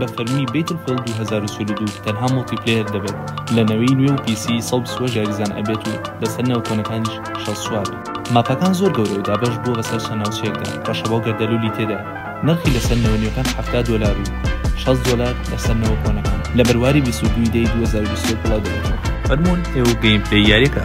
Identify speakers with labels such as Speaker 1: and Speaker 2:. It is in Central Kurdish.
Speaker 1: بە فەرمی بەیتڵفڵ 2022 تەنها مۆڵتیپلەیەر دەبێت لە نەوەی نوێ و پیسی 120 یاریزان ئەبێت و لەسەر ناو کۆنەکانیش 64 بێت ماپەکان زۆر گەورە و دابەش بووە بەسەر چەند ناوچەیەکدا ڕەشەبا و گەردەلولی تێدایە نرخی لەسەر نەوە نوێکان 70 دۆلار و 60 دۆلار لەسەر نەوە کۆنەکان لە بەرواری 22 دەی 2021 بڵاو دەبێتەوە فەرموون ئێوە و گەیمپلەی یاریەکە.